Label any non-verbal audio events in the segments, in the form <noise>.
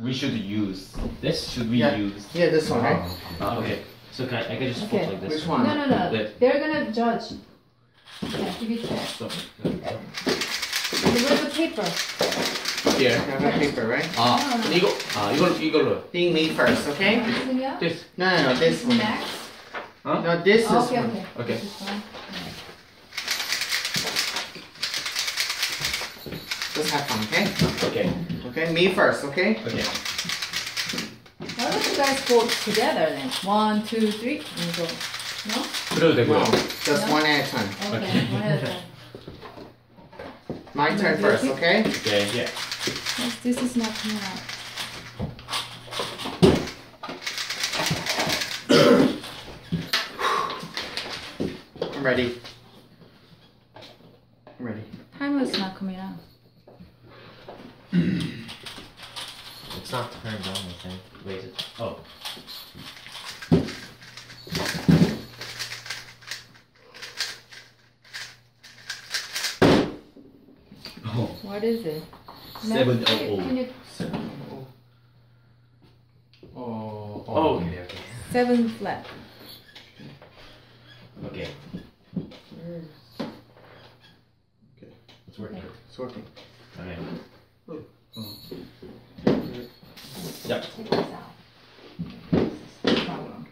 we should use? This? Should we Yeah. use? Yeah, this one, right? Ah, okay. So can I, I can just Okay. fold like this. Which one? No, no, no. Yeah. They're gonna judge. Yeah, give it there. Stop. Where's the paper? Here. You have a paper, right? 아, 이거 아 이걸 이걸로. Think me first, okay? Anything else? This. No, no, no, this one. Next? No, this is Oh, okay, one. okay. Okay. This is one. Let's have fun, okay? Okay. Okay, me first, okay? Okay. Why don't you guys go together then? One, two, three, and go. No? 그래도 되고요. No, just No? one at a time. Okay, one at a time. My turn first, okay? Okay. Yeah. Yes, this is not coming out. I'm ready. I'm ready. Timer is not coming out. <clears throat> It's not turned on. I think. Wait. it- Oh. Oh. What is it? Seven Can oh oh. Can you oh, oh, Oh. Okay. Okay. seven flat? Okay. It's working. It's working. Oh. Okay. Take this out. This is problem.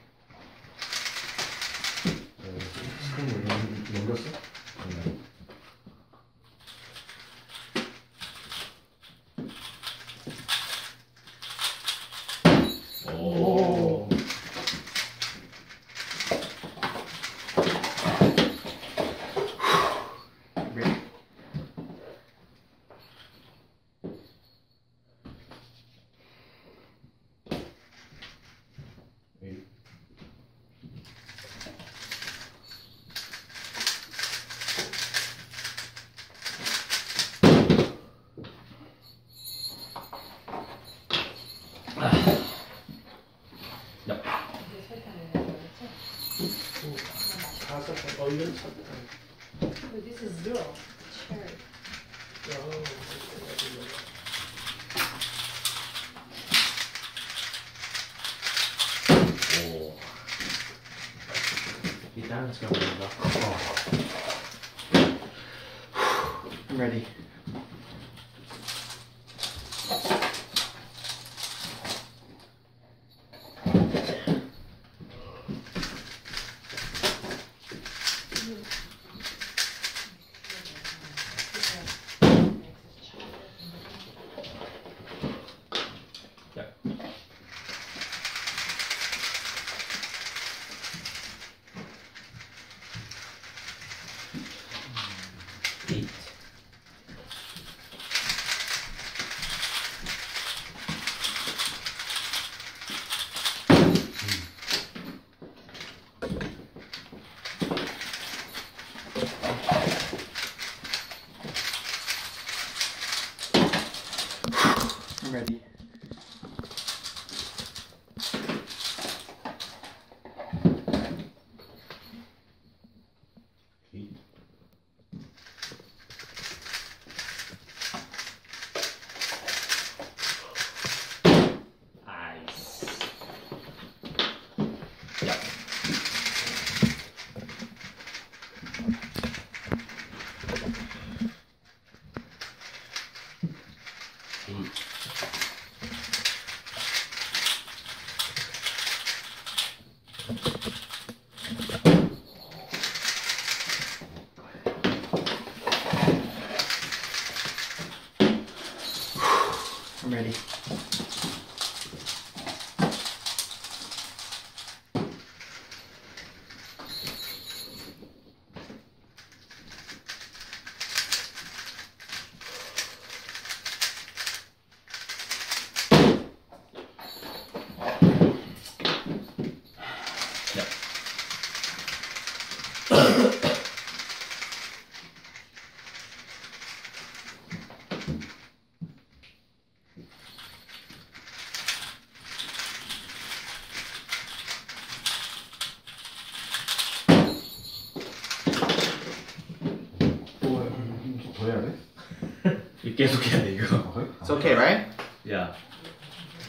계속 해야 돼 이거. It's okay, right? 야.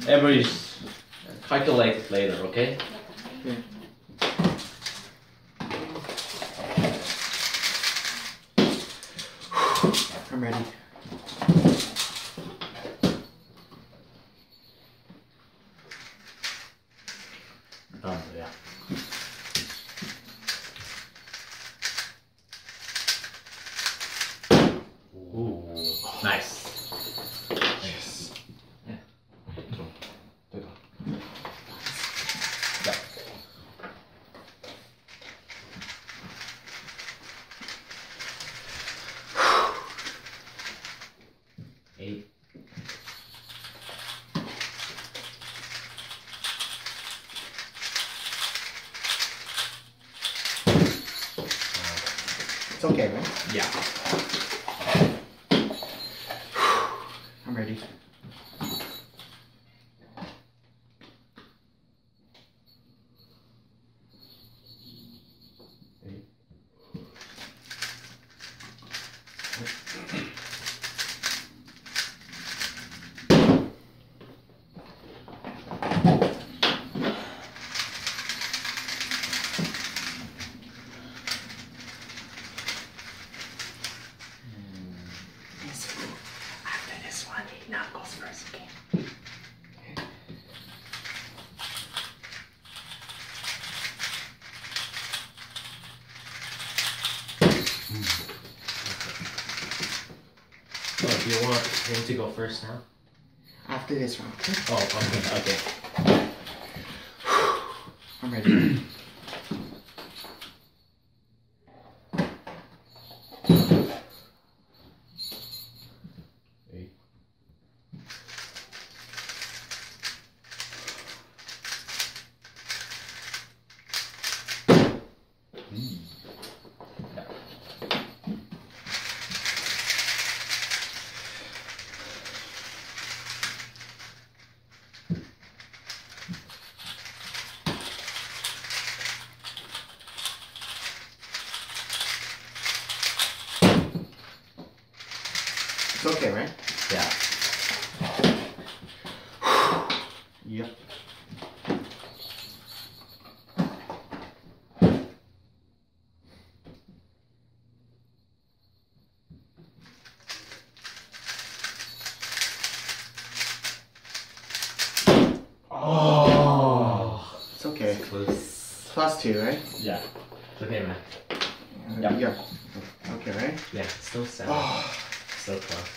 average calculate later, okay? Okay. I'm ready. After this one, he now goes first, okay? Oh, do you want to go first now? After this round. Oh, okay, okay. I'm ready. Eight. It's okay, right? Yeah. Yep. Oh. It's okay. Close. Plus two, right? Yeah. Okay, man. Yep. Yeah. Okay, right? Yeah, still seven. Oh, Still close.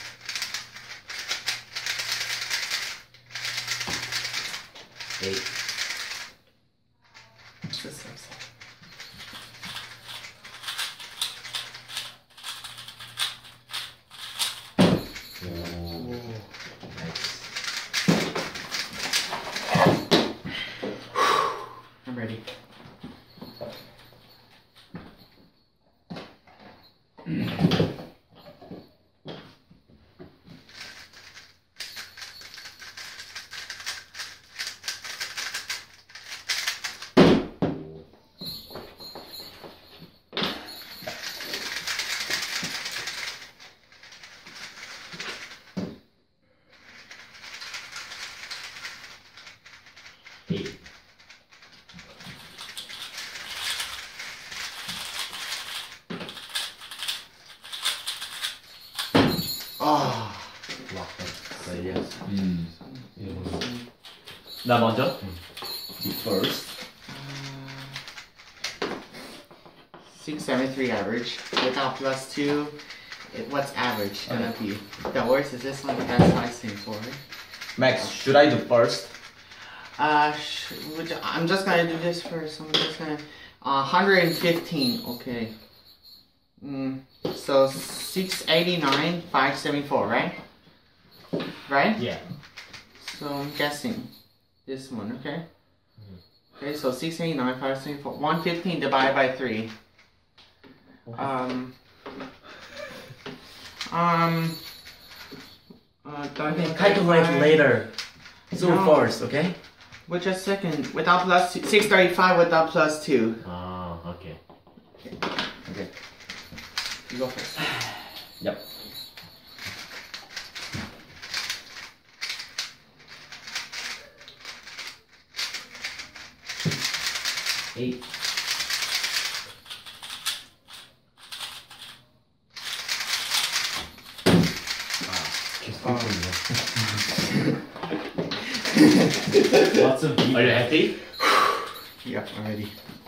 Eight. this is so sad. Ooh. Nice. I'm ready. Eight. Oh. Locked up. So yes. 음. 나 먼저? You first. Six seven three average. Without plus two, it, what's average gonna be? The worst is this one. That's five same four. Right? Max, should I do first? Uh, sh- would you- I'm just gonna do this first. I'm just gonna. Uh, 115. Okay. Mm, so 689, 574, right? Right? Yeah. So I'm guessing this one, okay? Okay, so 689, 574, 115 divided by 3. Um. Um. Uh, Calculate later. So No. first, okay? Wait just a second. Without plus two, 635 without plus 2. Oh, okay. Okay. You go first. <sighs> Yep. Eight. Lots of Are you happy? Yeah, already. Whoa.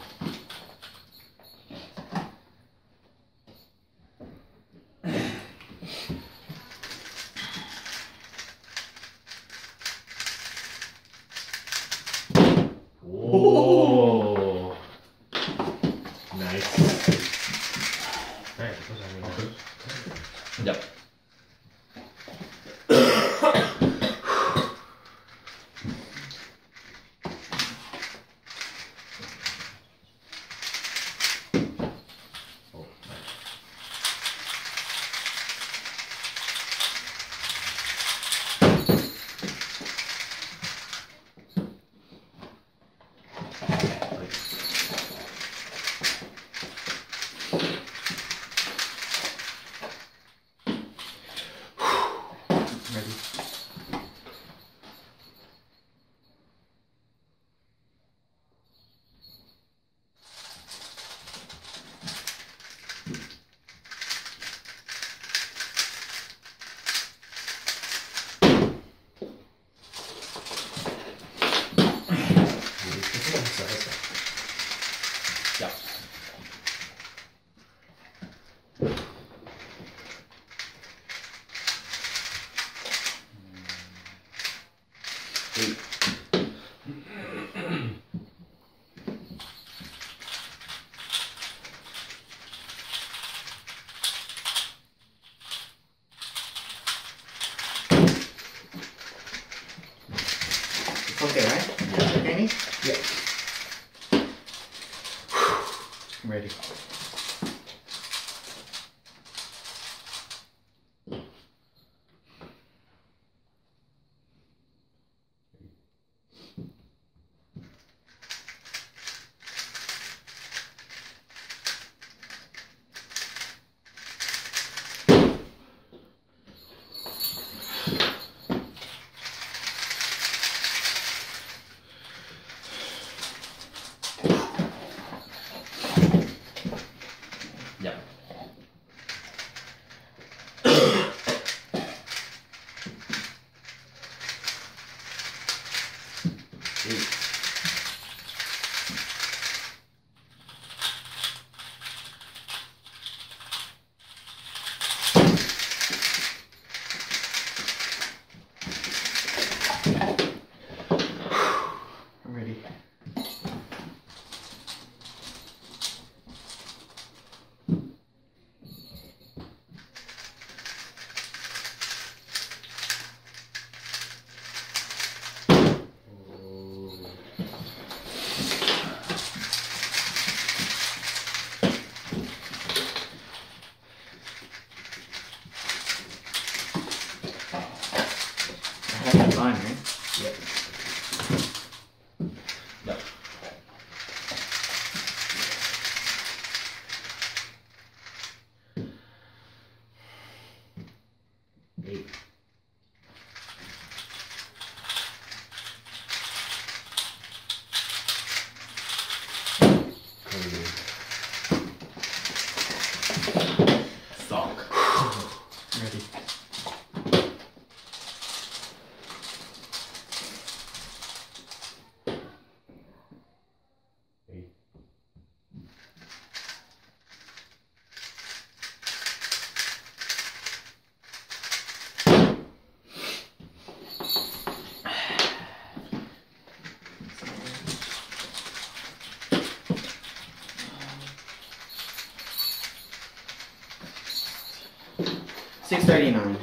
39.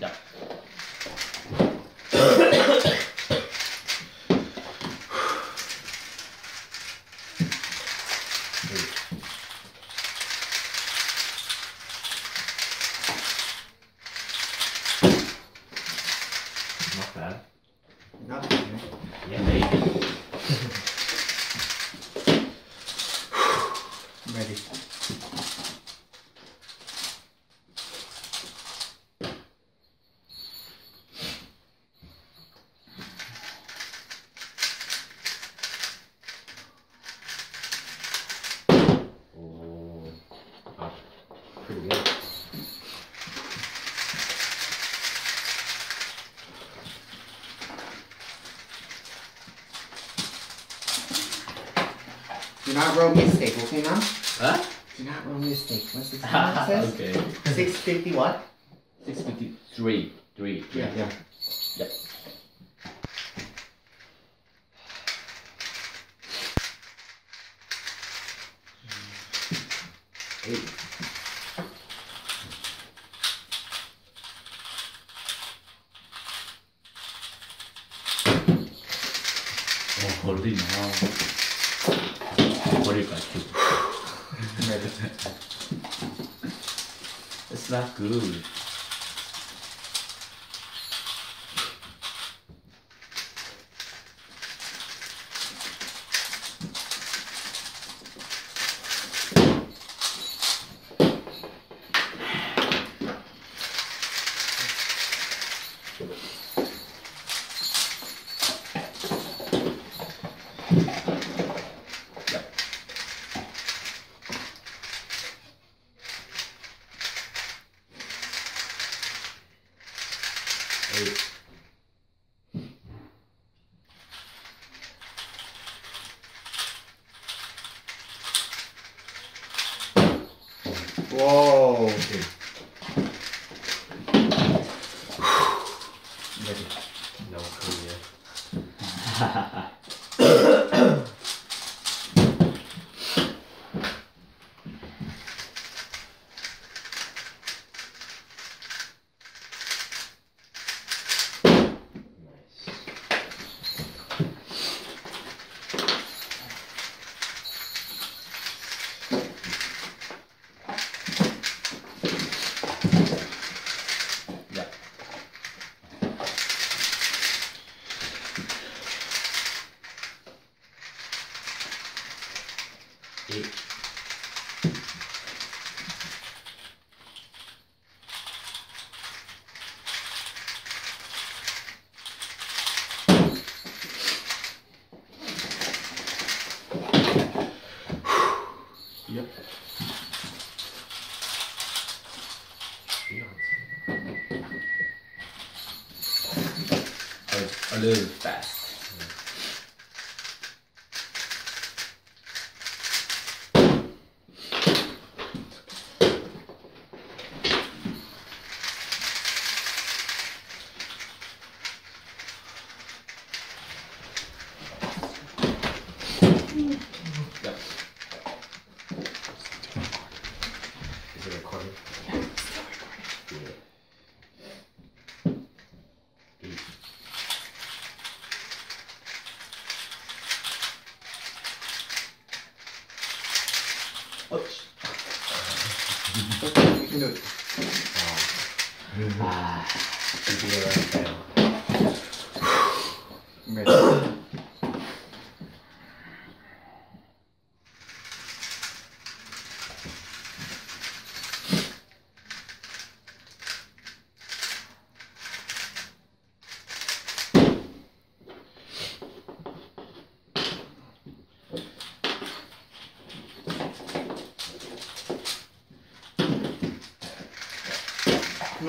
Yeah. Ready. row mistake, okay, ma'am? Huh? Do not row mistake. What's the <laughs> time okay. 650 what? 653. Three. Yeah, yeah.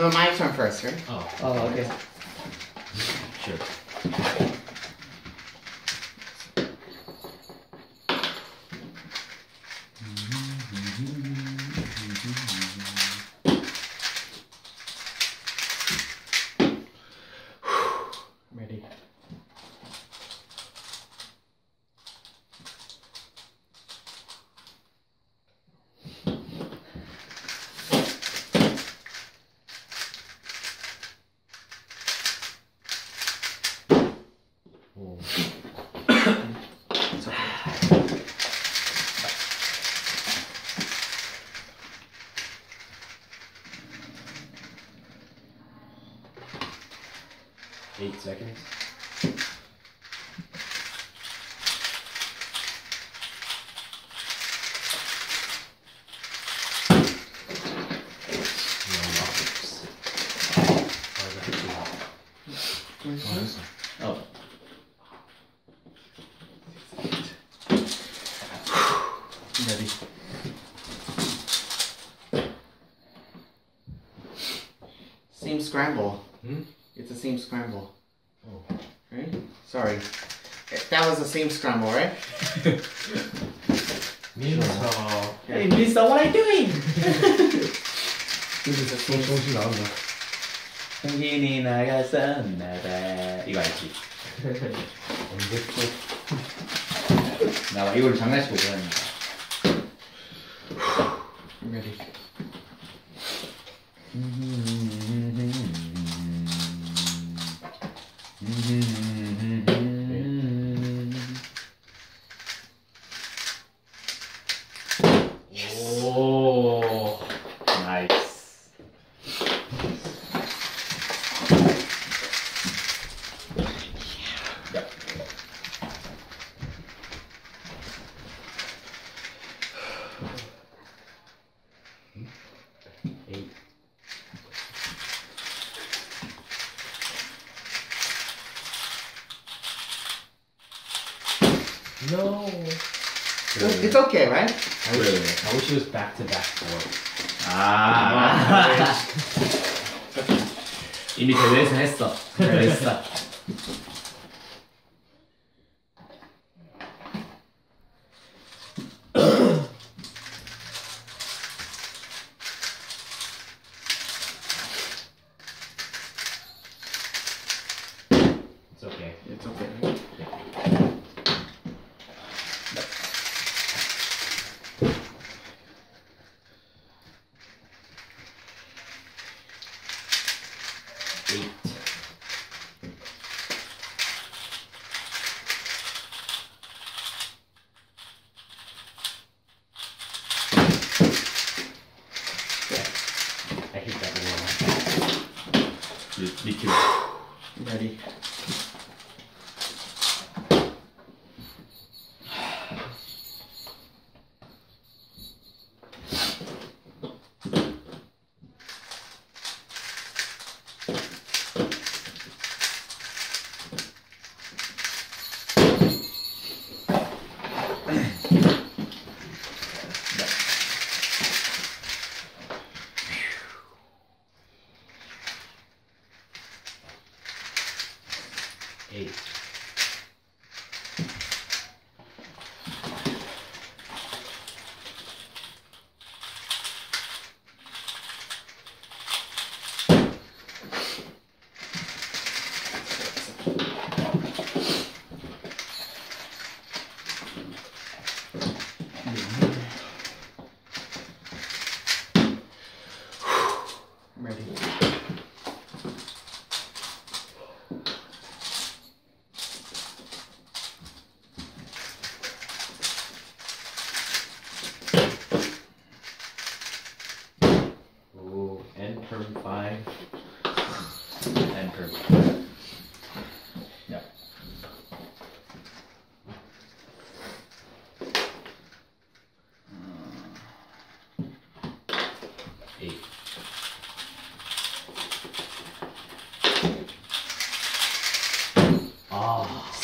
Well, my turn first, right? Oh. Oh, okay. Sure. scramble. Hmm? It's the same scramble. Oh. Right? Sorry. That was the same scramble, right? <laughs> Misa. Hey, Misa, what are you doing? this is a 똥똥이 나온다. 흥진이 나갔었나봐. 이거 알지? 언제 또? 이미 제대해서 했어. 잘했어.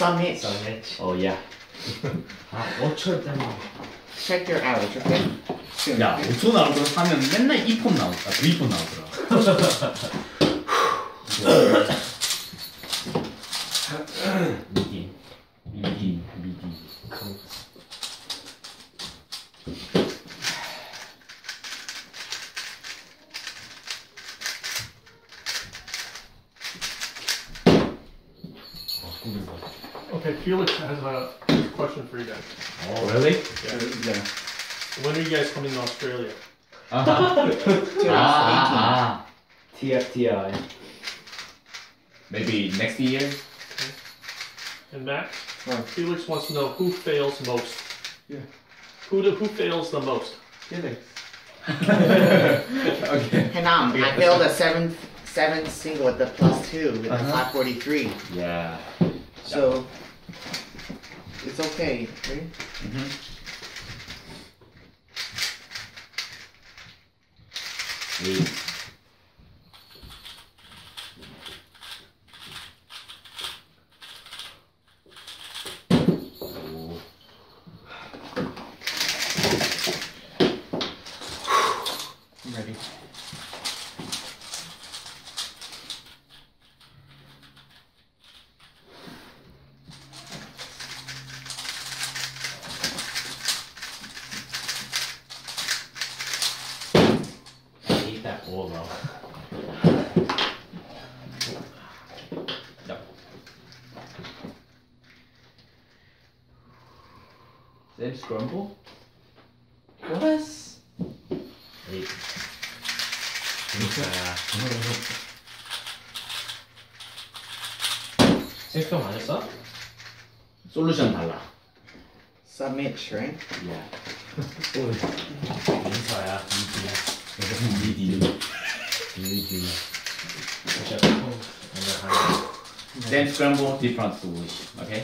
아, Submit. submit. 어, 야. 아, 어쩔 때만. Check your average, okay? 야, 5초 나오고 하면 맨날 2폰 나오더라. 2폰 나오더라. When are you guys coming to Australia? Uh-huh. <laughs> ah, ah, ah. TFTI. Maybe next year? And Max, Felix wants to know who fails most. Yeah. Who do, who fails the most? Felix. <laughs> okay. And um, I failed a seventh seventh single with the plus two with uh -huh. the. Uh-huh. Yeah. So yeah. it's okay. Right? Mm-hmm. Eight. much. Yeah. Then scramble different solution, okay?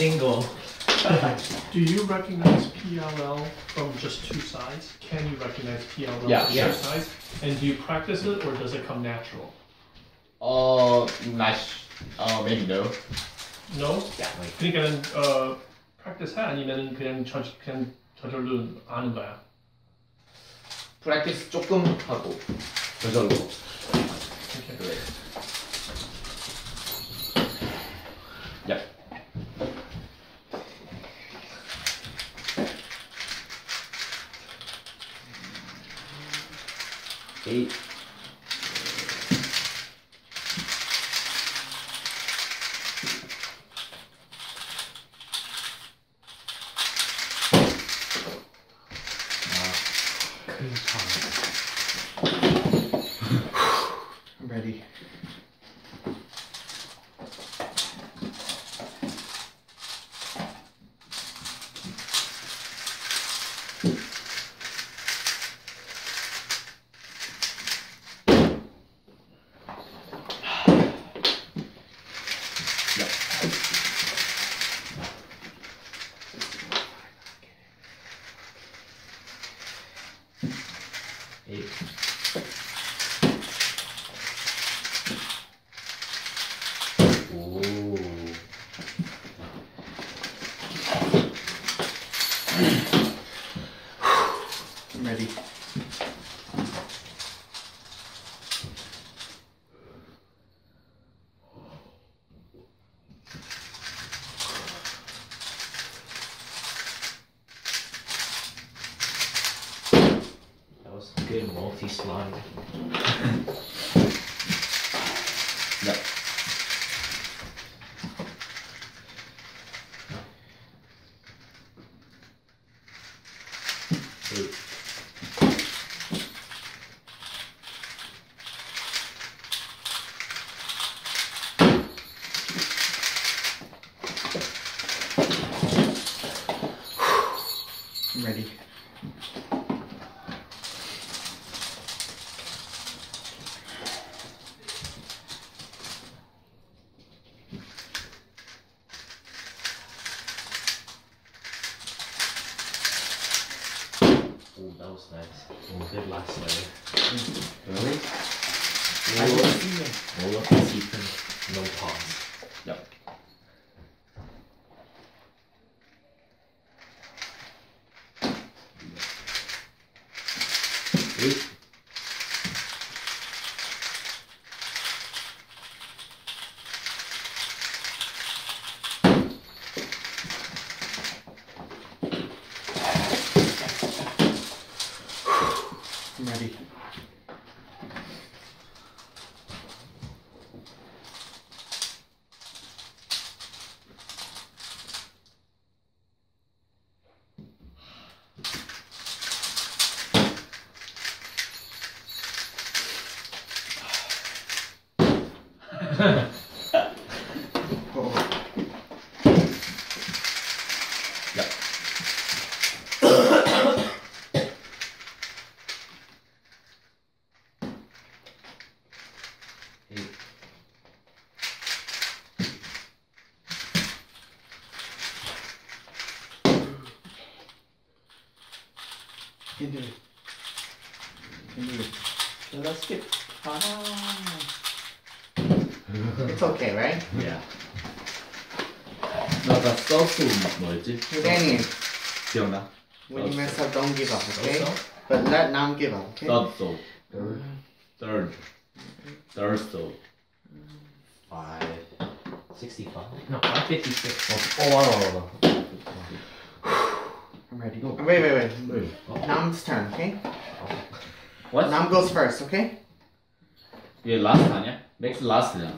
single. Do you recognize PLL from just two sides? Can you recognize PLL Yeah, from yeah. two sides? And do you practice it or does it come natural? 어, not. 어, maybe no. No? Yeah. 그러니까 어 practice 해 아니면 그냥 저 그냥 저절로 아는 거야? 프랙티스 조금 하고 저절로. Good multi-slide. 야. nice. Good last layer. Really? All up, all up the sequence, no pause. Yep. Eight. I'm ready. Oh. Yep. Eight. You can do it. You can do it. Okay, let's skip. It's okay, right? Yeah. 나나 서스 뭐였지? Daniel, 기억나? when you mess up, don't give up, okay? Also, But let Nam give up, okay? Third soul. Third. Third soul. five. Sixty-five. No, five fifty-six. 어, 알아, 알아, 알아. I'm ready. No. Wait, wait, wait. 네. Nam's turn, okay? What? Nam goes first, okay? 얘 라스트 아니야? 넥스 라스트잖아.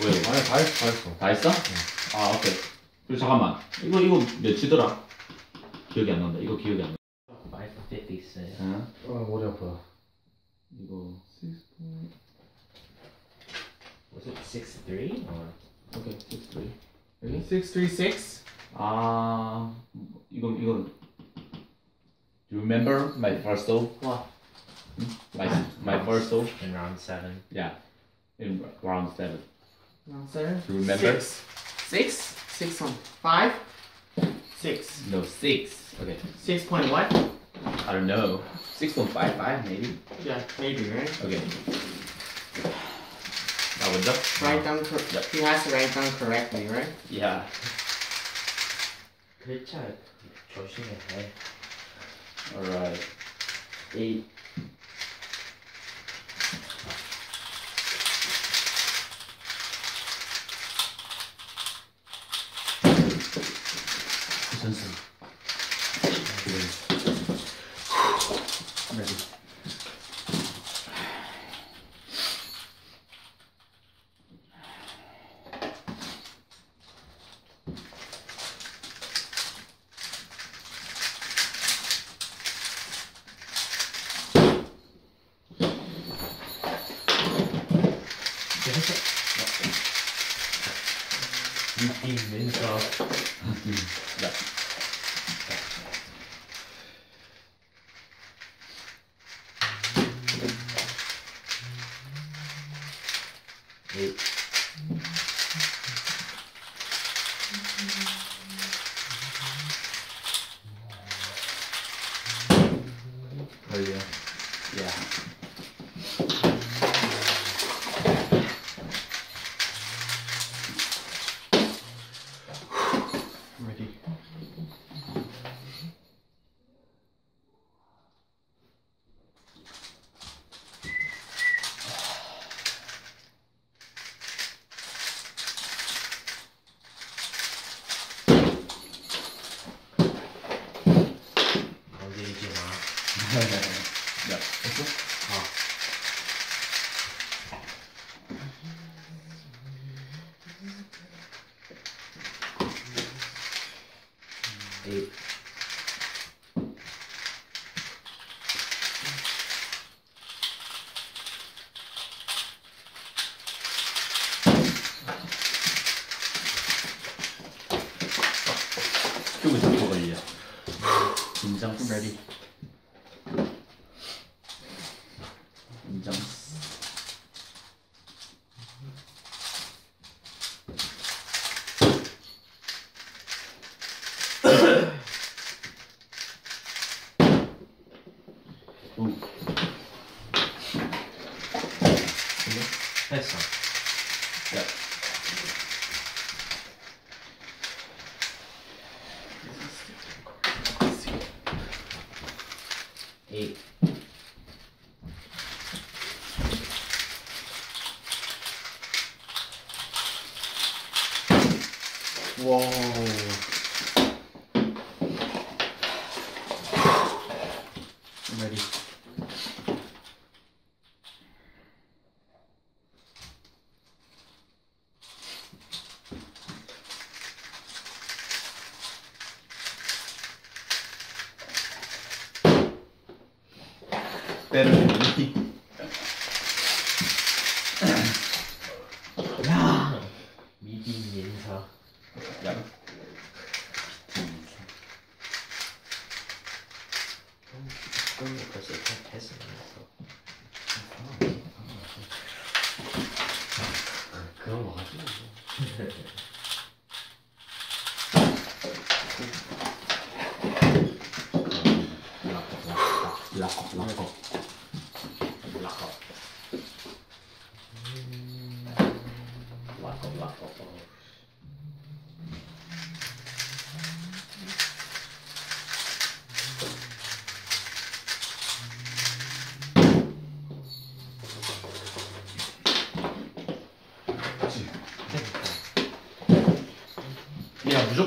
뭐야 이거? 아니, 다 했어, 다 했어. 다 했어? 아 오케이. 그리고 잠깐만. 이거 이거 몇치더라? 기억이 안 난다. 이거 기억이 안 나. Five fifty-six. 응? 어, 머리 아파. 이거 Was it six three or? 오케이 six three. Six, three, six. 아 이거 이거. Do you remember my first soul? What? My my first soul? In round seven. Yeah. In round seven. No, sir. Do you remember? Six. Six? Six on five? Six. No six. Okay. Six point what? I don't know. Six point five five maybe. Yeah, maybe, right? Okay. 나 먼저? Write down, cor- Yep. he has to write down correctly, right? Yeah. 글자 조심해. Alright. 8 Berlin,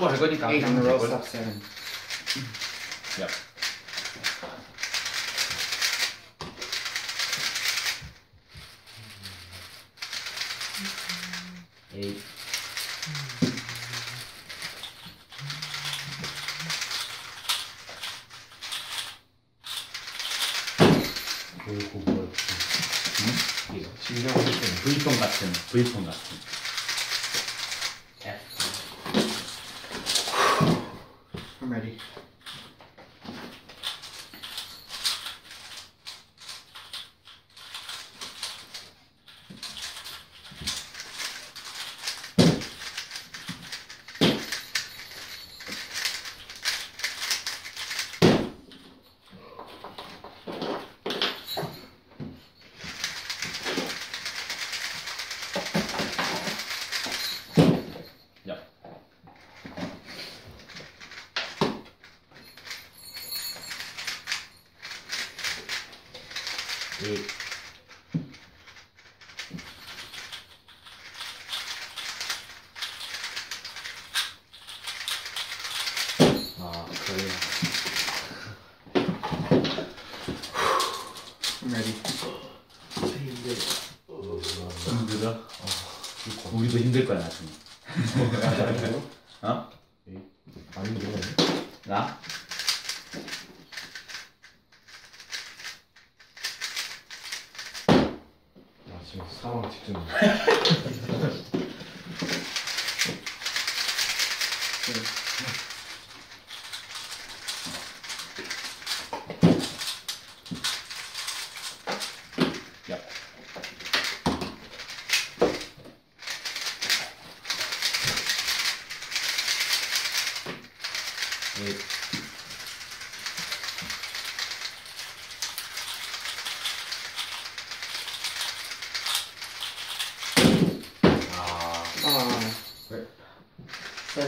무조건 갈 거니까. Eight on the roll, stop seven. Yep. Eight. 그리고 뭐였지? 응? 이거 신경 쓸 때는 V폰 같은 V폰 같은.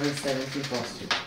770 Boston.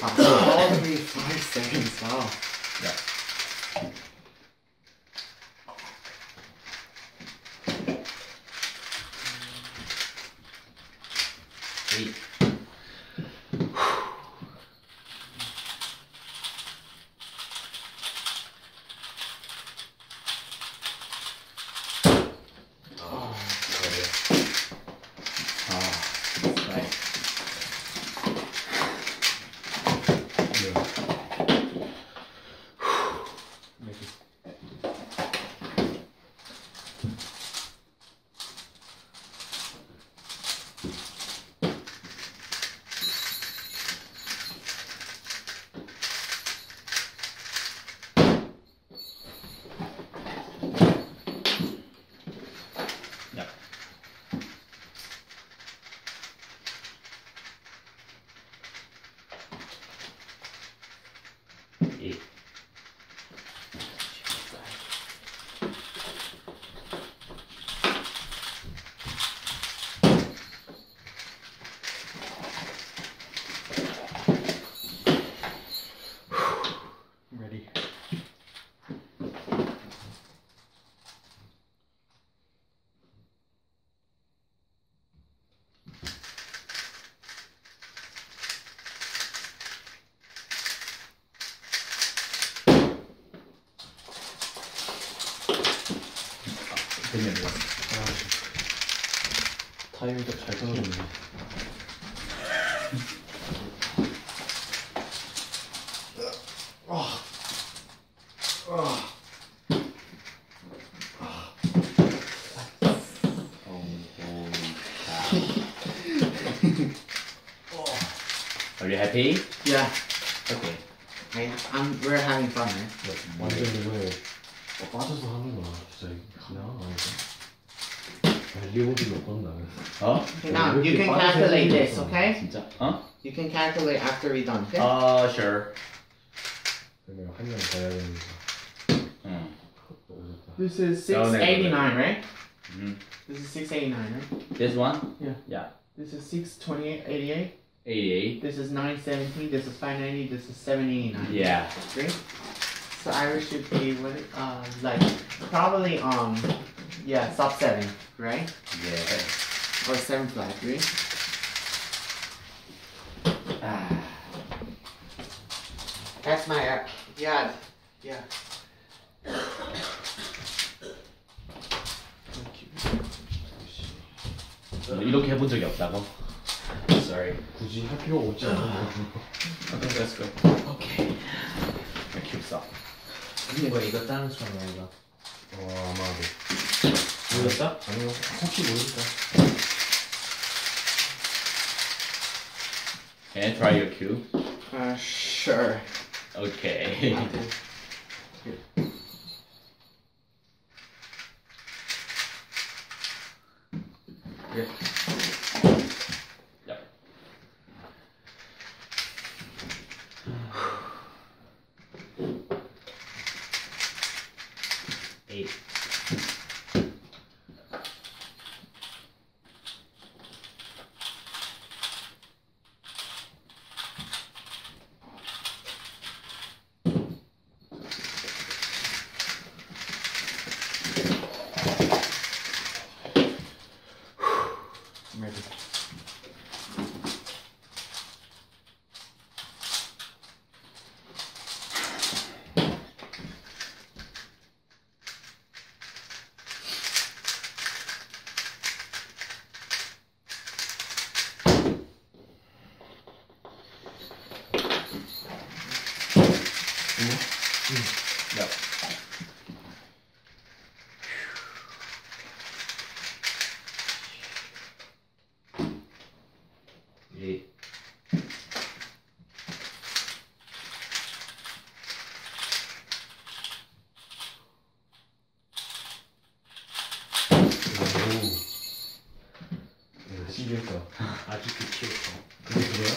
How? Okay, fine. All three five seconds. Wow. Yeah. Eight. Oh, okay. 아, right. Yep. Eight. I'm ready. 됐네, 됐네. 타이밍 딱잘 끊어졌네. Are you happy? Yeah. Okay. I, I'm. We're having fun, right? 완전 이 Huh? Okay, now you can calculate this, okay? You can calculate after we done, okay? Uh, sure. This is 689, right? Mm. This is 689, right? This one? Yeah. Yeah. This is 62888. 88. This is 917, this is 590, this is 789. Yeah. Great. So Irish should be, what, uh, like, probably, um, yeah, sub seven, right? Yeah. Or seven flat, right? 아, That's my uh, yeah, yeah. 너 이렇게 해본 적이 없다고? Sorry. 굳이 할 필요가 없지 않아. Okay, let's go. Okay. 큐사. 근데 이거 이거 다른 수학 아이가? 어 아마도. 모르겠어? 아니요. 혹시 모르니까. Can I try your cue? Uh, sure. Okay. <laughs> Yep. 신기했어. 아주 귀치했어. 근데 그래요?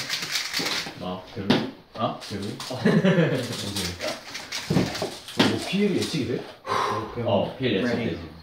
나 별로? 아? 별로? 언제? 아? 어. <laughs> 어, 뭐 피해를 예측이 돼? 어, 어 피해를 예측되지.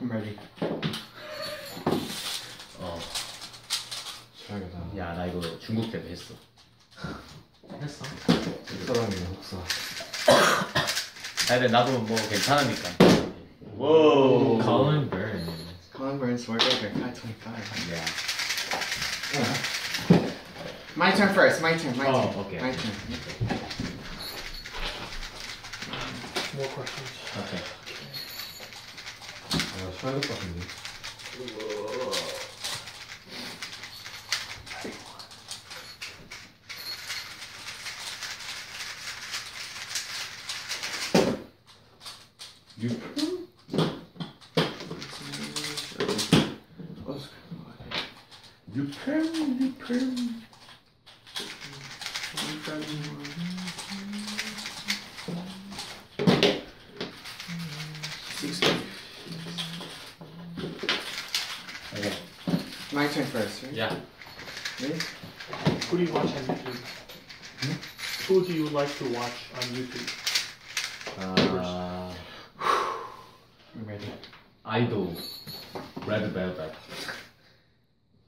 I'm ready. 어. 쳐야겠다. 야, 나 이거 중국 때도 했어. 했어? 흑사람이네, 흑사. <coughs> 아, 근데 나도 뭐 괜찮으니까. 오. Collin Burns. Collin Burns worked over at 25. Yeah. yeah. My turn first. My turn. My oh, turn. okay. My turn. More questions. Okay. 잘될것 같은데. to watch on YouTube? Uh, I'm ready. Idol. Red Velvet.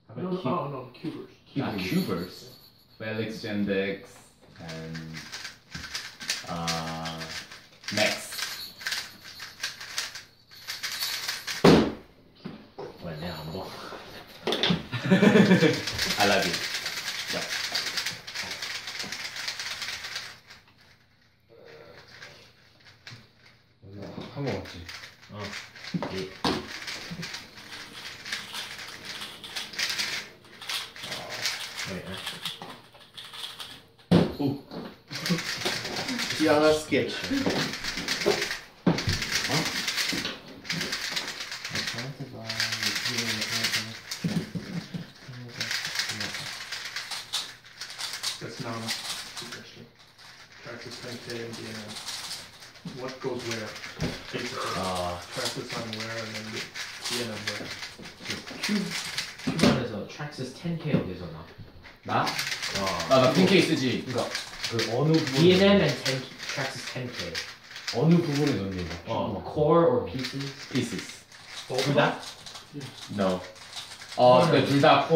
How about no, no, oh, no, Cubers. Cubers. Ah, Cubers. Felix Zemdegs.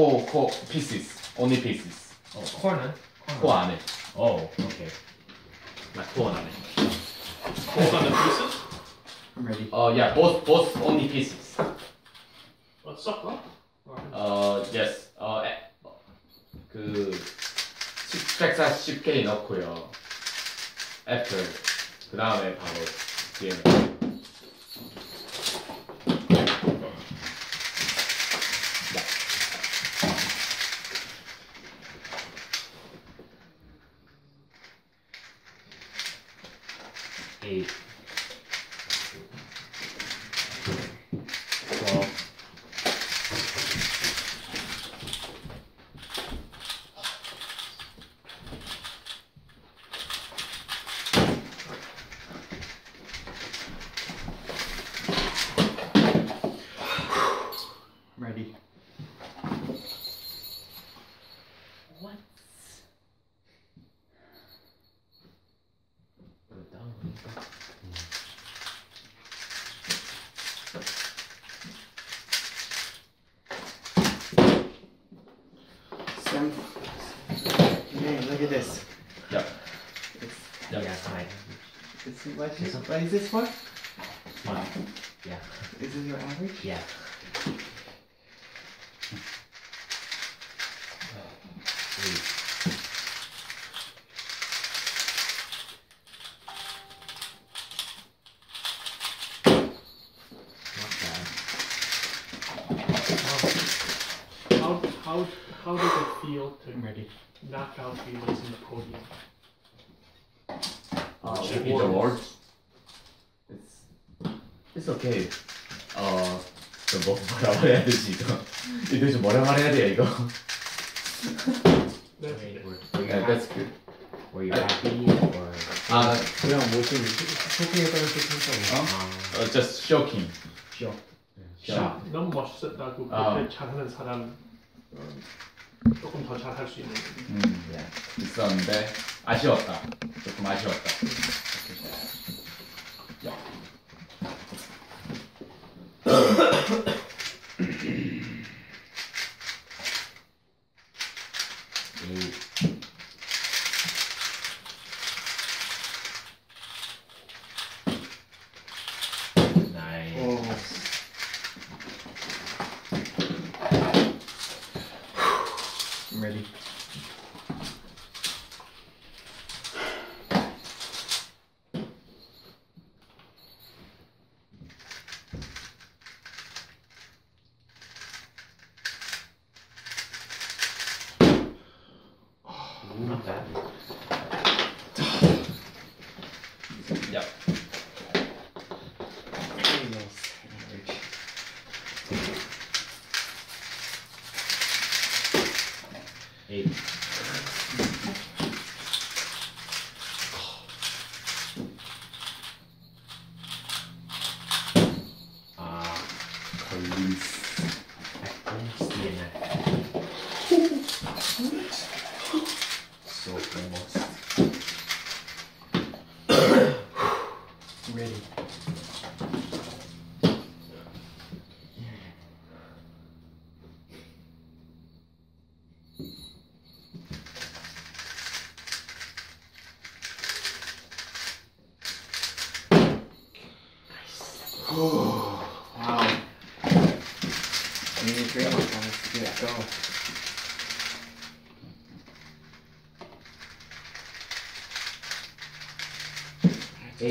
코, 코, pieces. Only pieces. 어, core는? 코 안에. 어, 오케이. 나 코어. Both on the pieces? I'm ready. 어, yeah, both, both only pieces. Suck up. Alright. 어, yes. 어, 에, 그, 트랙사 10K 넣고요. 애플. 그 다음에 바로 뒤에. Eight. Like this one? 나와야 되지 이거. 이거 좀 뭐라 말해야 돼 이거. 네. 네, that's good. 아, 음. 아 그냥 뭐좀 쇼킹에 따른 쇼킹했다고. 어? Just shocking. Shock. 네, shock. 너무 멋있었다고 아. 그렇게 잘하는 사람 어, 조금 더 잘할 수 있는. 음, yeah. 있었는데 아쉬웠다. 조금 아쉬웠다.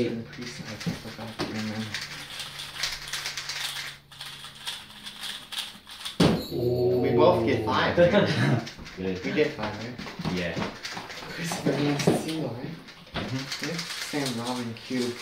forgot. We both get five. <laughs> Right? Good. We get five, right? Yeah. Chris Bernard Seal, right? Mm-hmm. Sam Robin Cube.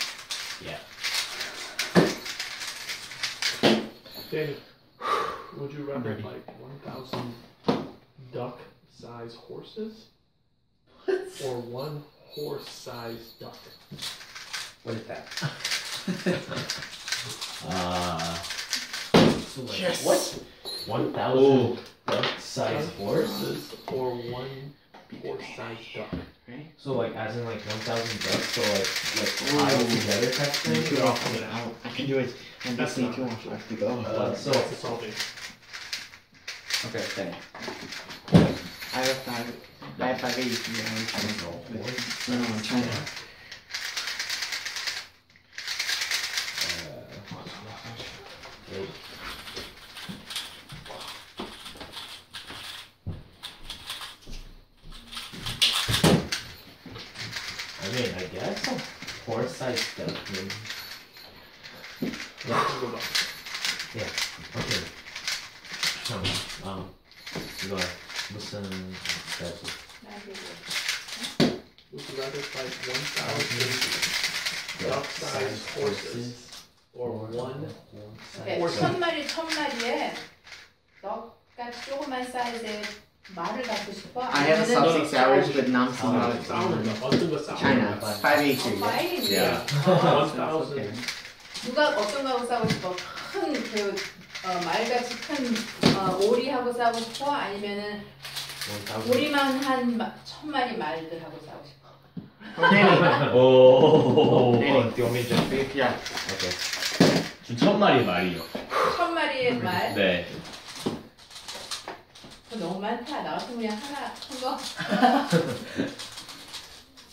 procedural. I have go. Uh, so. Okay, thanks.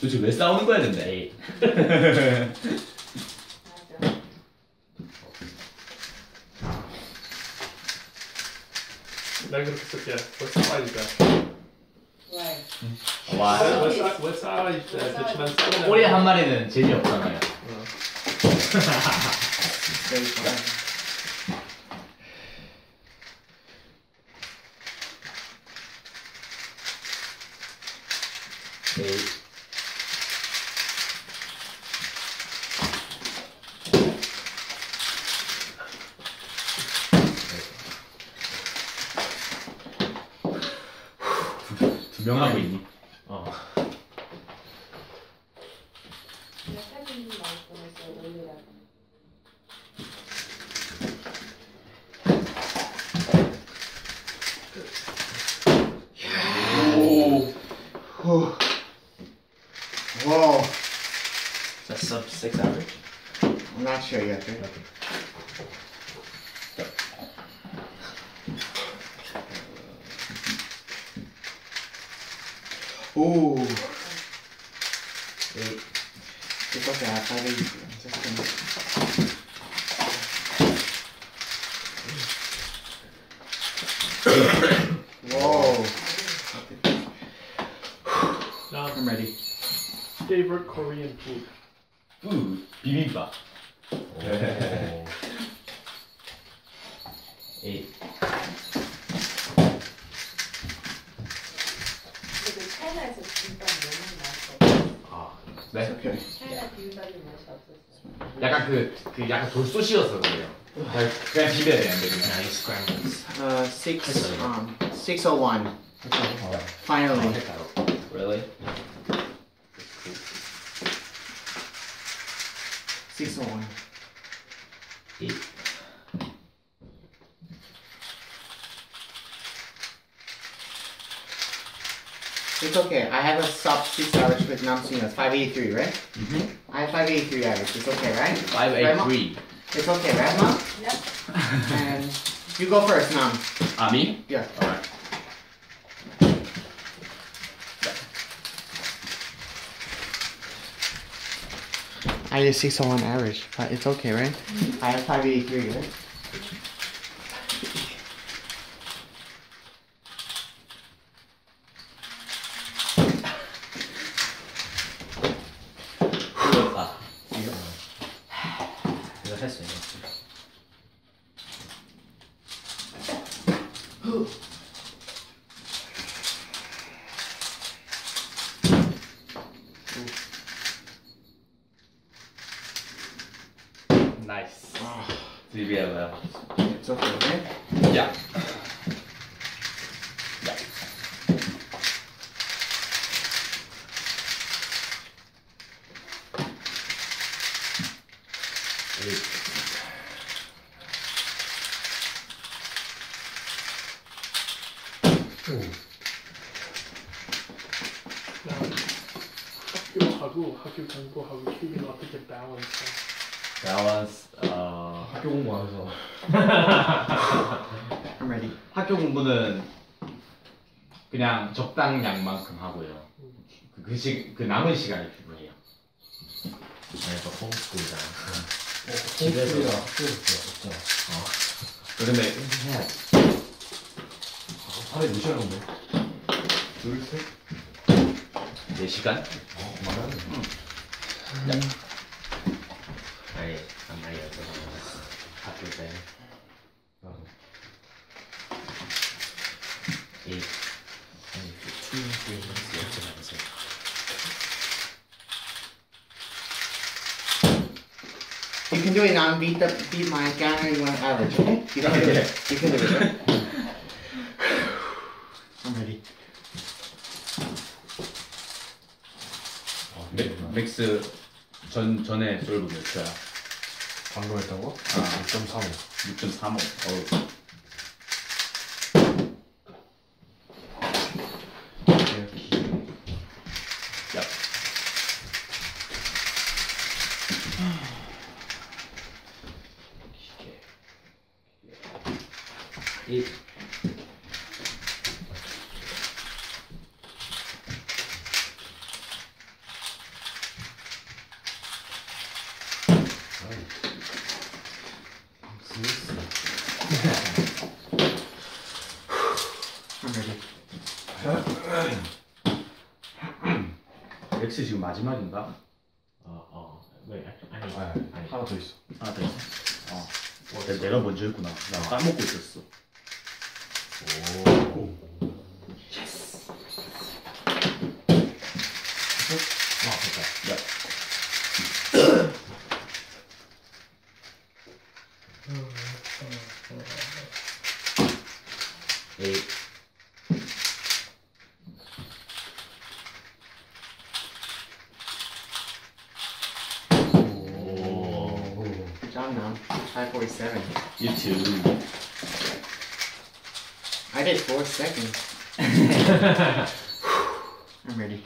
도대체 왜 싸우는 거야 근데? 네. <laughs> 난 그렇게 쓸게. 벌써 싸우니까. 와 왜 싸우니까? 그렇지만 싸우는. 꼬리 한 마리는 재미 없잖아요. 어. <laughs> 네, good. Nice scrambles. Uh, six, um, 601. Finally. Really? 601. Eight. It's okay. I have a sub 6 average with it's 583, right? Mm-hmm. I have 583 average. It's okay, right? 583. It's okay, right, mom? Yep. and you go first, Mom. Ah, me? Yeah. Alright. I have six oh one average. but It's okay, right? I have five eighty three, right? trivial. It's okay. Yeah. 학교 공부하면서 <laughs> I'm ready. 학교 공부는 그냥 적당량만큼 하고요. 그, 그, 시, 그 남은 시간이 필요해요. 또 홈스쿨이잖아. 집에서 학교에서 없잖아. 그런데 해야 돼. 하루에 몇 시간 정도? 둘, 셋? 4시간? 어, 말하네. 아니 한 마리였어 학교 때 나도. 이 아니 투 게임스 이렇게 나와서 You can. Beat the beat my Gary one average, okay? You can do it. You can do it. I'm ready. 아, 맥, 맥스 전 전에 솔브 몇 초야? 방금 했다고? 아. 6.35. 6.35 어우 seconds. <laughs> I'm ready.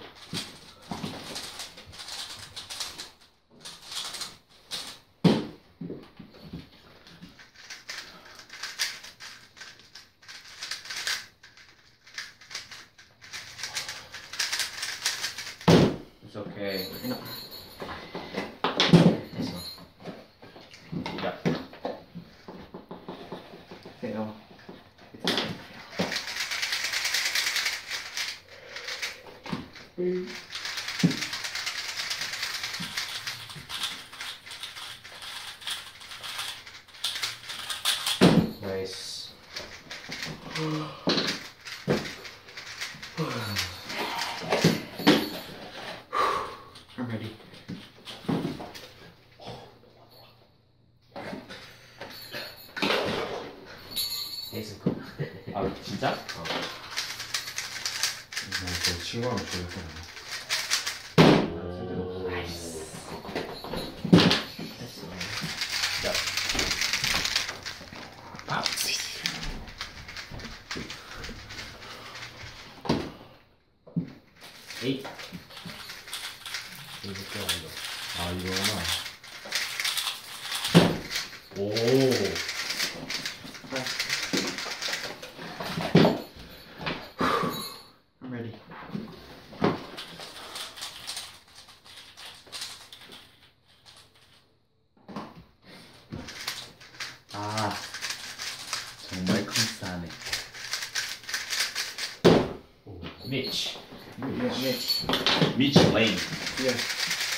Mitch Lane. Yes.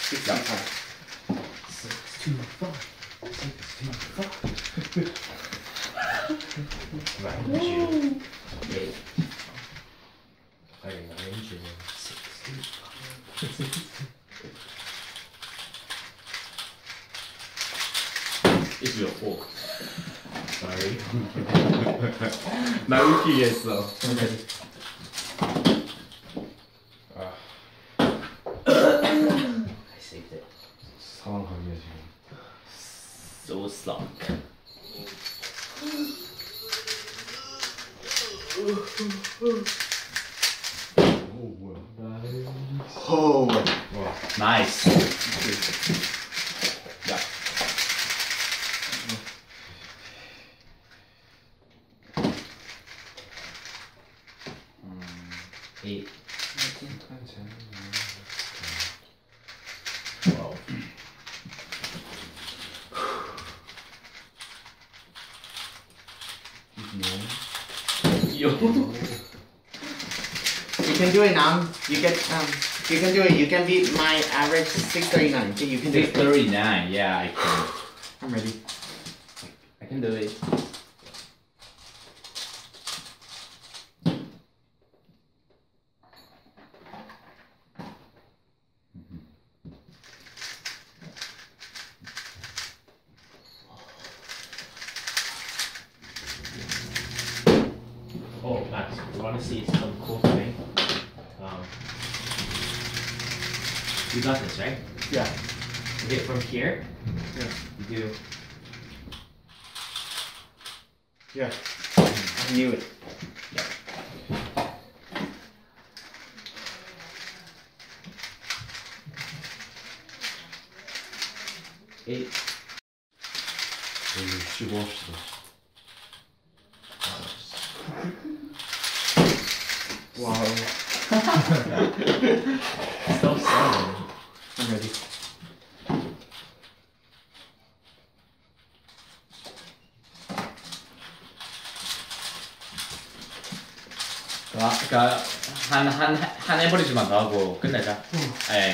Six Six two five. Six two five. six two five. it's your fault. Sorry. <laughs> Naoki です。You can do it now. You get um. You can do it. You can beat my average six thirty nine. You can do it. Six thirty nine. Yeah, I can. I'm ready. I can do it.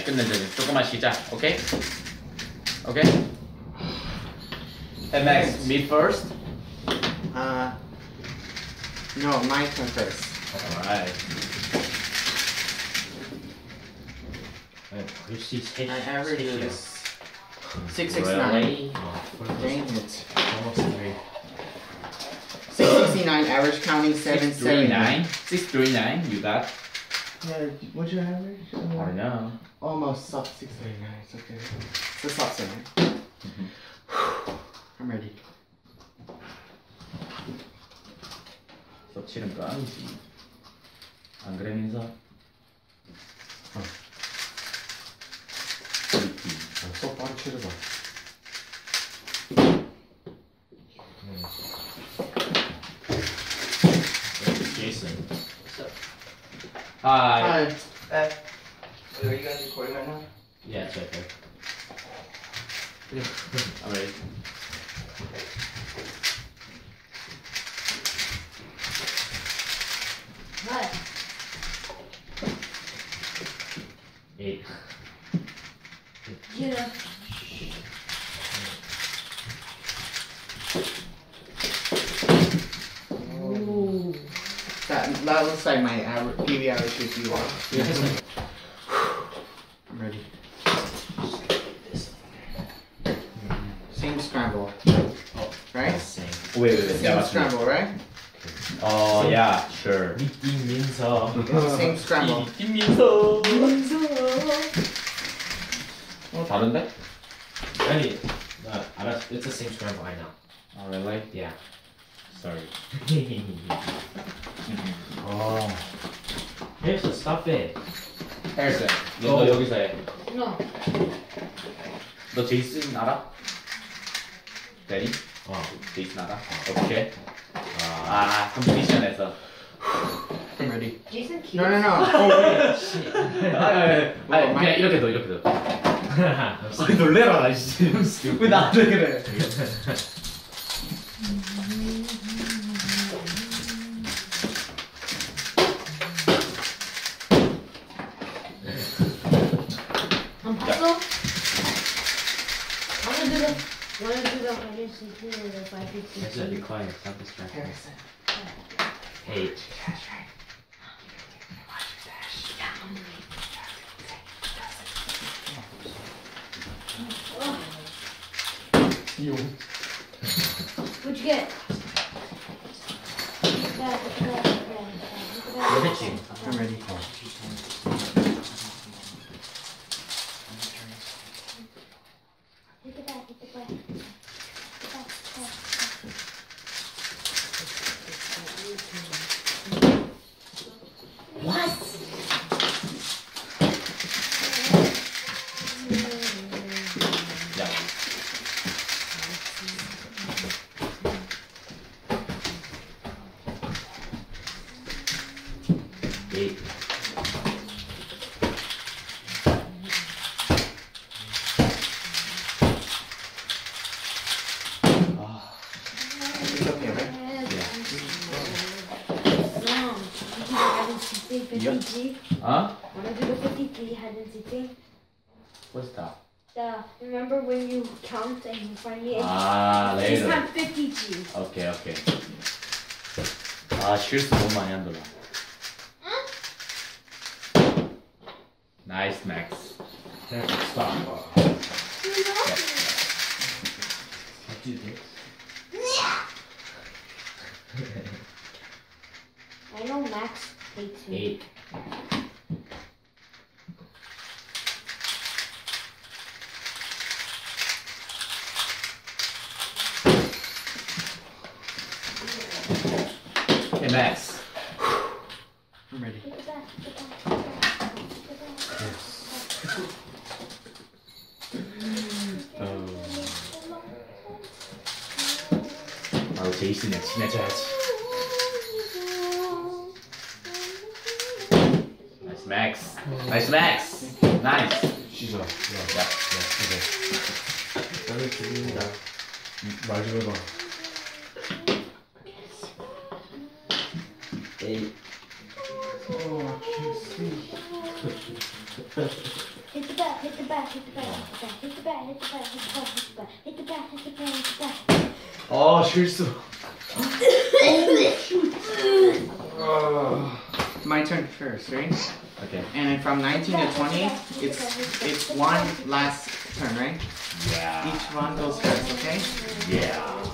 끝내자. 조금만 쉬자. 오케이? 오케이? Hey Max, me first. Uh, no, my turn first. Alright. 네, 글씨 세 My average 셋이야. is six six nine. Really? 어, Dang it. almost three. Six sixty nine average counting seven Six three seven. nine. Six three nine. You got? Yeah, what's your average? I don't know. Almost sub six thirty nine. It's okay. It's a sub seven. I'm ready. 서치는 거 아니지. 안 그래 민서? 어. 그렇지. 아, 쏙 바로 치르봐. 제이슨. Hi. Hi. Are you guys recording right now? Yeah, it's right there. I'm ready. What? Eight. You know. That that looks like my average PV average with you are. Yes. I'm ready. Same scramble. Right? Same. Wait, wait, wait. Same 내가 맞추면. scramble, right? Oh, yeah, sure. 미팅 민서. Same scramble. 김민서. 어, 다른데? 아니, 나 알았어. It's the same scramble. I know. Oh, really? Yeah. Sorry. 어. Harrison, stop it. Harrison, 너, 너 여기서 해. No. 너 제이슨 알아? 데니? 어. 제이슨 알아? 오케이. 아. 아, 컴피티션에서. I'm ready. Jason Keith. No, no, no. Oh, wait. <laughs> 아, 아니, 아니, 그냥 이렇게 둬, 이렇게 둬. <laughs> 아니, 놀래라, 씨. <laughs> 왜 나한테 그래? place is weird if I could see. Ezra, be quiet. Stop distracting. Harrison. Hey. You. What'd you get? Look at you. I'm ready for it. Look at that. Look at that. The, remember when you count and you finally 아, this later. time 50 G. 오케이, 오케이. 아, 실수 너무 많이 한다. 나이스, 맥스. Harrison, stop. do this. <laughs> I know Max hates me. Eight. 지. 나이스, 맥스. 나이스, 맥스. 나이스. 씻어. 야, 야. 야, 씻어. 나를 죽입니다. 말좀 해봐. eight. Oh, I can't see. Hit the back, hit the back, hit the back, hit the back, hit the back, hit the back, hit the back, hit the back, hit the back. hit the bat, hit the bat. Oh, shoots the... oh. My turn first, right? Okay. And from 19 to 20, it's it's one last turn, right? Yeah. Each one goes first, okay? Yeah.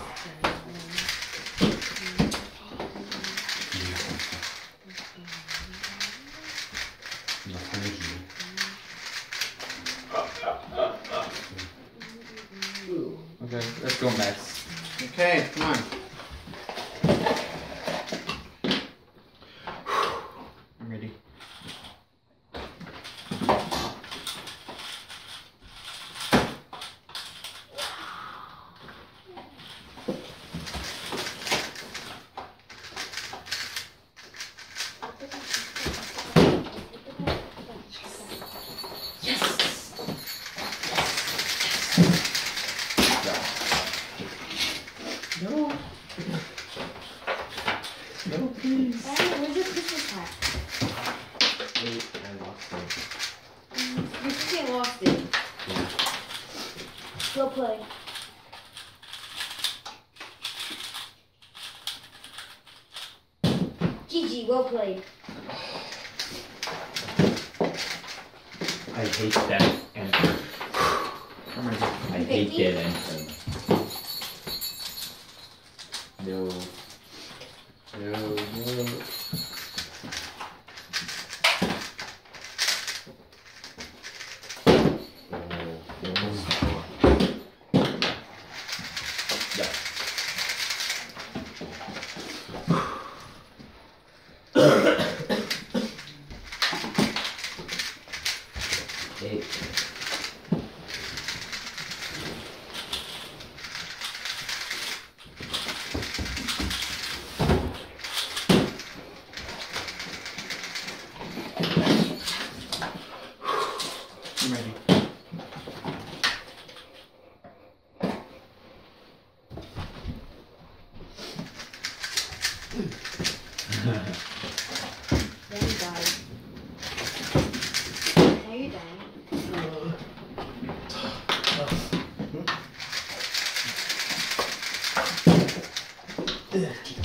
dirty.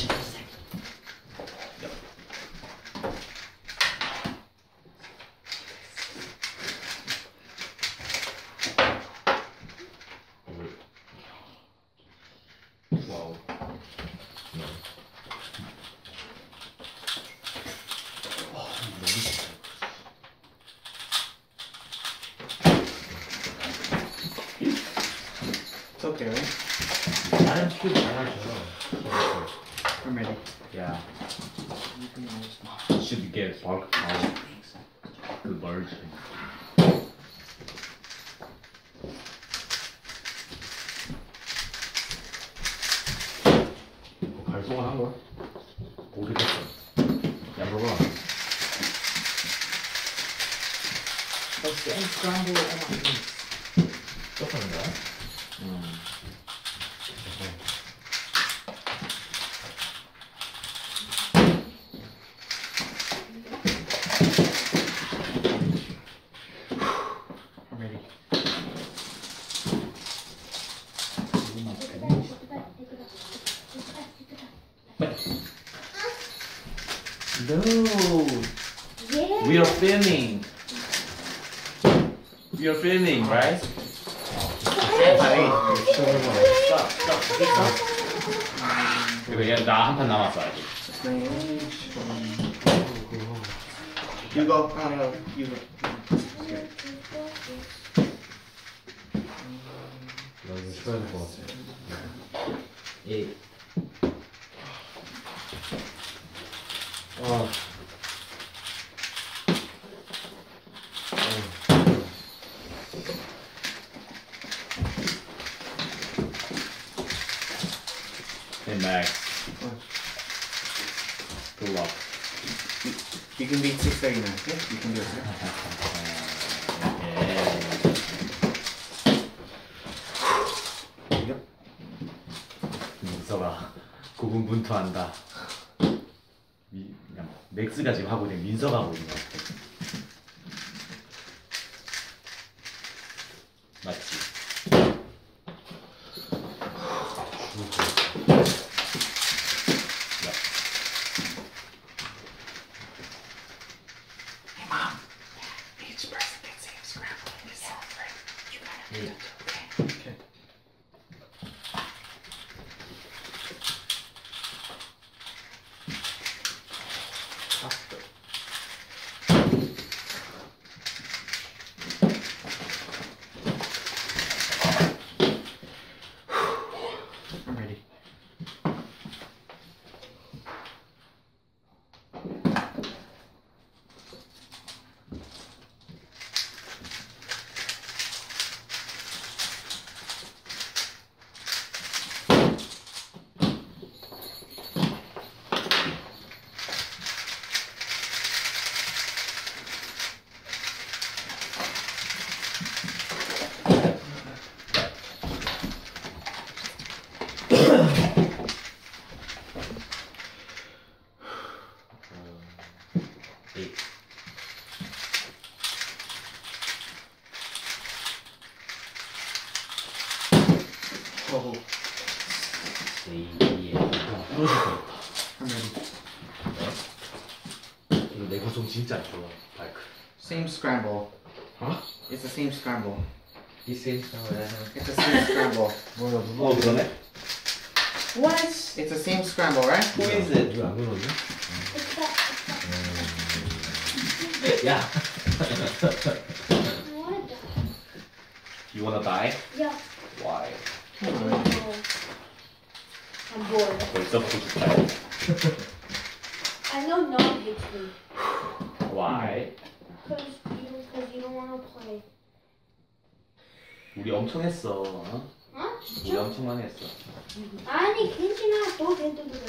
scramble all my No. Yeah. We are filming. We are filming, right? Stop, stop, stop. 이거 얘나한 판 남았어 아직. You go. Oh, no, you go. 나 이거 쉬어야 될 것 같아. 고군분투한다. 미, 맥스가 지금 하고 있는 민서가 하고 있는 I'm ready. 진짜 안 좋아. 바이크. Same scramble. Huh? It's the same scramble. He seems now that It's the same scramble. 뭐야 나 어 그러네? What? It's the same scramble, right? Who is it? 왜안 그러지? It's that. 야, I wanna die. you wanna die? Yeah. Why? Oh. I'm bored. 벌써부터 죽다. <laughs> 엄청 했어. 어? 어? 우리 진짜? 엄청 많이 했어. 아니 괜찮아. 또 해, 또 그래.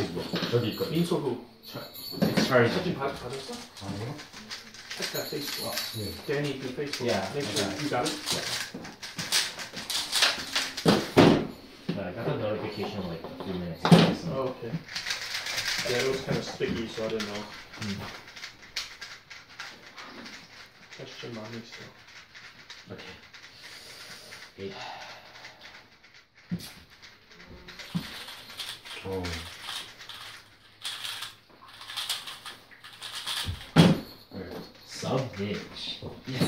아 아직 뭐 여기 있거든. 민소부 charge. 사진 받, 받았어? 아니요? Check that Facebook. 네. Danny, the Facebook. Yeah, Make I sure got it. you got it. I got a notification like a few minutes ago. Oh, okay. Yeah, it was kind of sticky, so I didn't know. Question 많이 있어. Okay. Eight. <sighs> 어. ditch. Yeah.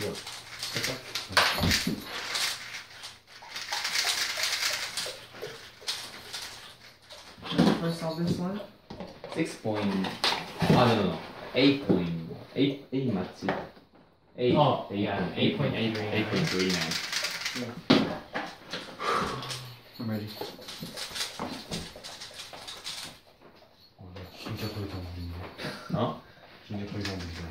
Look. Okay. First on this one? Six point. Oh no no no. Eight point. Eight eight matsu. Eight. Oh eight yeah. Point, eight point eight point eight point three nine. Yeah. I'm ready. 你就推送一下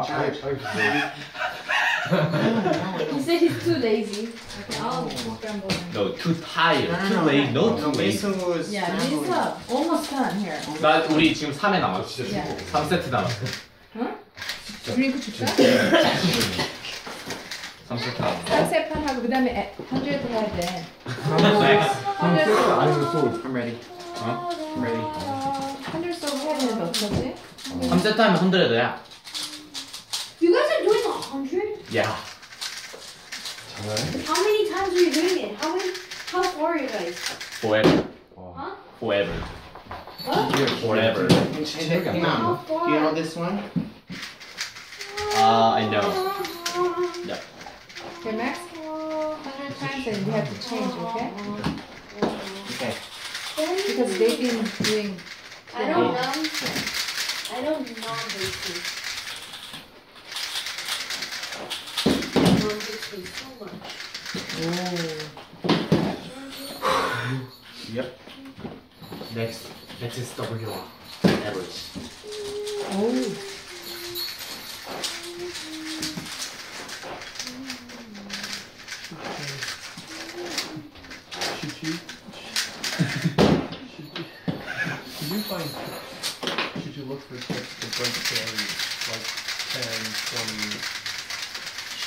아, 아. 아, No, no, He no. said he's too lazy. I'll Oh. scramble. No, too tired. No, Too no, late. no. No, too late. Is Yeah, scrambling. Lisa, almost done here. 나 우리 지금 3회 남았어. 진짜 야. 죽어. 3세트 남았어. 드링크 줄까? 3세트 남았어. 싹세판 하고 그다음에 100 해야 돼. 삼세트 아니면 또 I'm ready. Ready. 한들성 해야 되는데 어떡하지? 3세트 하면 100야. You guys are doing a hundred? Yeah. How many times are you doing it? How many? How far are you guys? Forever. Huh? Forever. What? You're forever. Take a them. Do you know this one? Uh, I know. Yeah. Okay, Max. Hundred times and you have to change, okay? Okay. Because they've been doing. I don't know. I don't know basically. Much. Yep. Next. Next is W. Average. Oh. Should you, should you, find, should you look for tips to break barriers, like 10, 20,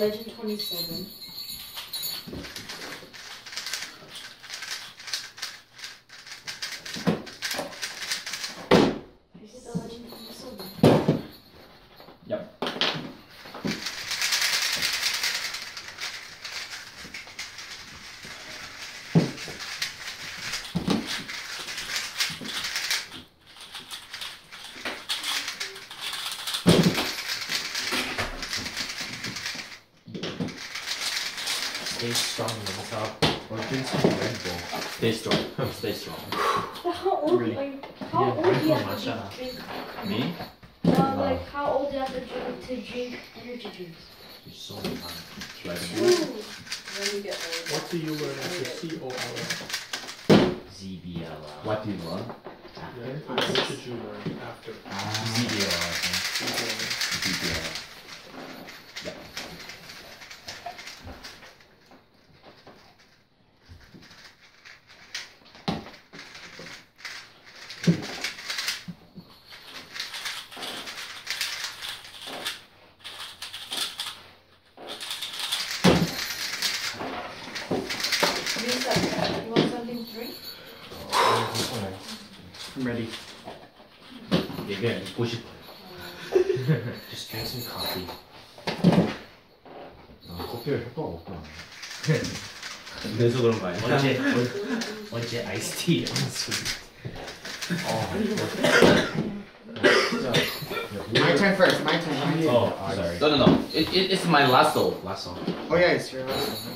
Legend 27. There's a little bite. One jet, one, tea. My turn first. My turn. Oh, sorry. No, no, no. It, it, it's my last song Oh yeah, it's your last song.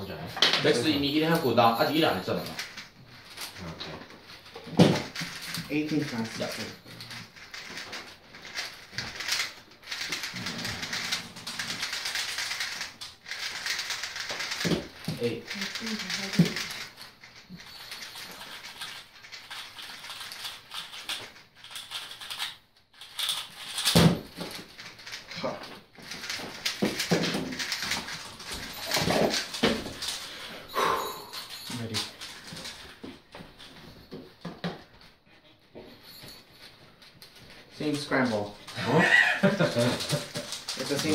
그러지 않아? 맥스 이미 1 하고 나 아직 일안 했잖아 나. 18 plus. Yeah. 에이.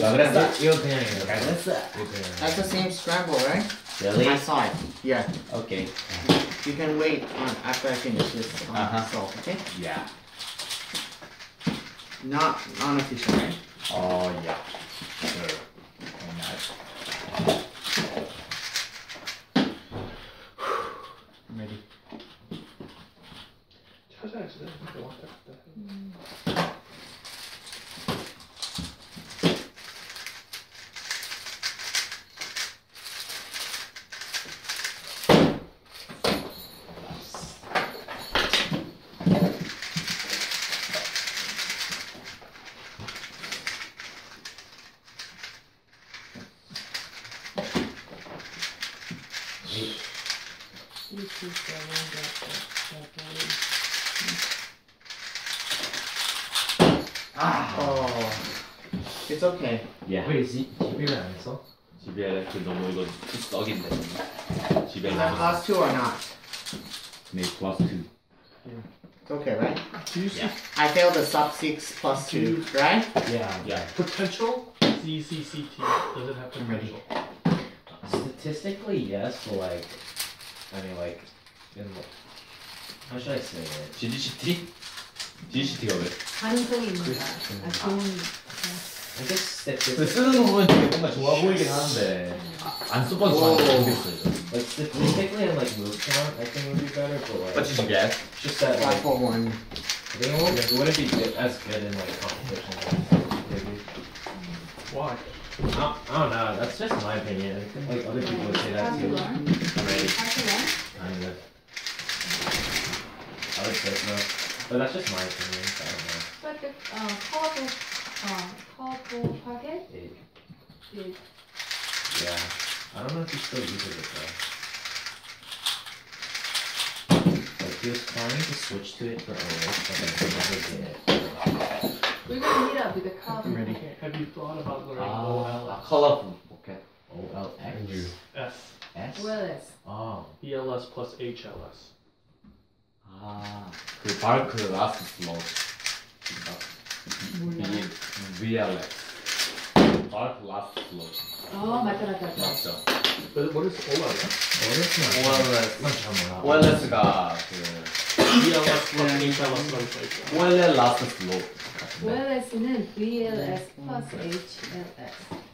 I'm That's the same scramble, right? Really? I saw it. Yeah. Okay. You can wait on after I finish this on uh -huh. salt, okay? Yeah. Not on a fish, right? Oh, yeah. okay. Yeah. 왜 지, 집에는 안 했어? 집에 그 너무 이거 썩인데. 집에 Uh, 너무 us two or not? 네 플러스 2. It's okay, right? Do you see Yeah. I failed the sub six plus two, right? Yeah. Yeah. potential? ZCCT. Does it have I'm ready. potential? Statistically, yes, but like, I mean, like, in like, how should I say it? GDCT? GDCT가 왜? 가능성이 있는 거야. 아, 좋은. 쓰는 거 보면 되게 뭔가 좋아 보이긴 하는데 안 써봐도 잘 모르겠어요. like statistically and like move count, I think would be better, but like, What did you get? it's just that Five like, for one. I think it won't, it wouldn't be good- as good in like competition. Maybe. Why? I don't, I don't know. That's just my opinion. I think like other people would say that Hard to too. learn. Already, Hard to learn. kind of. I would say so, but that's just my opinion. So I don't know. But the uh, colorful, uh, colorful pocket It, is yeah, I don't know if he still uses it though. Like he was planning to switch to it for OS, but like he never did. we're gonna meet up with the colorful I'm ready. pocket. Have you thought about learning Ah. 아 컬러풀 오케이. O L X OLS? S. Well, it's Oh, ELS plus HLS. 아그 바르크 라스트 슬롯. VLX or last slot. Oh, matter matter. Master. But what is OLS? OLS. OLS का OLS last slot. OLS는 VLS plus HLS.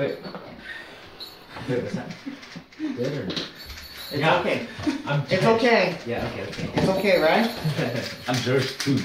Wait. Wait, what's that? Good or? It's Yeah. okay. I'm It's okay. Yeah, okay, okay. It's okay, right? <laughs> I'm George too.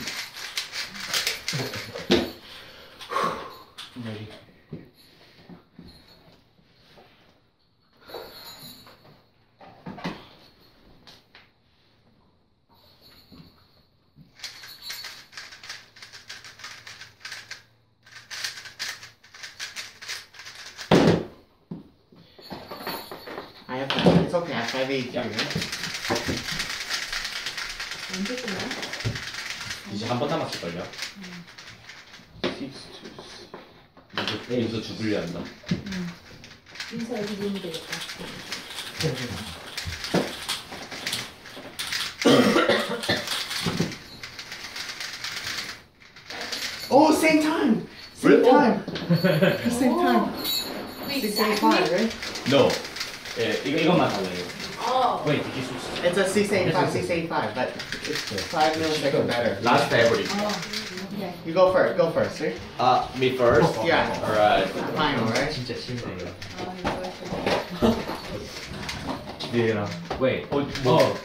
bigger, better. Last February. Oh, you go first. Go first, see? Uh, me first. Yeah. All right. Final, right? yeah. Wait. Oh, oh.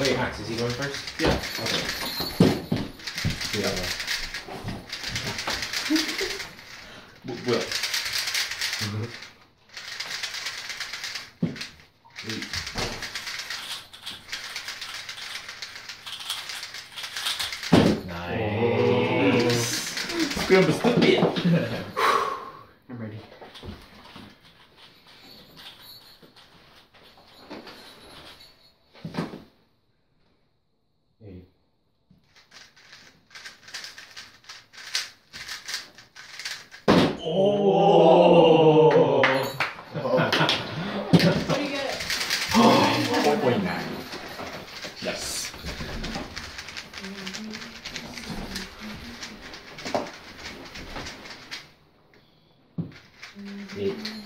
Wait, Max, is he going first? Yeah. Okay. Eight.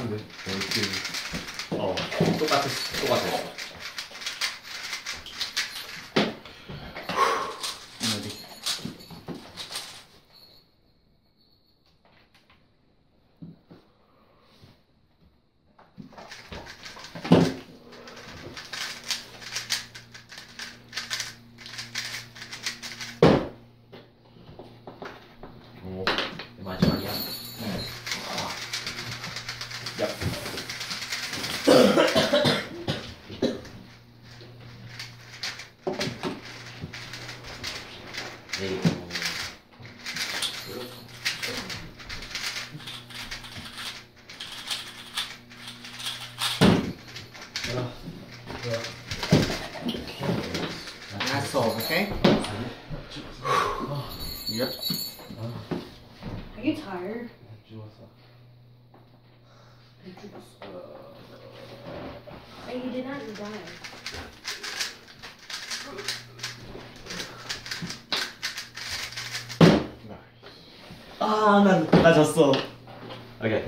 비슷한데 어떻게 어, 똑같았어. 똑같았어. I'm ready. 오. 마지막이야. 야. Eight. That's solved, okay? Yep. Are you tired? 죽었어 Oh, you did not die. 아, 난, 나 졌어. 오케이.